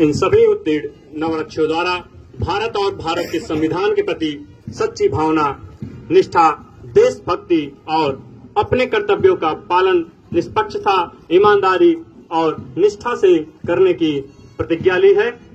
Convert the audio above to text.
इन सभी उत्तीर्ण नवरक्षों द्वारा भारत और भारत के संविधान के प्रति सच्ची भावना, निष्ठा, देशभक्ति और अपने कर्तव्यों का पालन, निष्पक्षता, ईमानदारी और निष्ठा से करने की प्रतिज्ञा ली है।